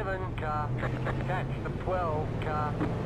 11 car. Catch the 12 car.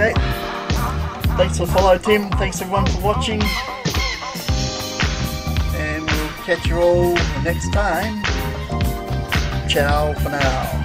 Okay. Thanks for the follow, Tim. Thanks everyone for watching. And we'll catch you all next time. Ciao for now.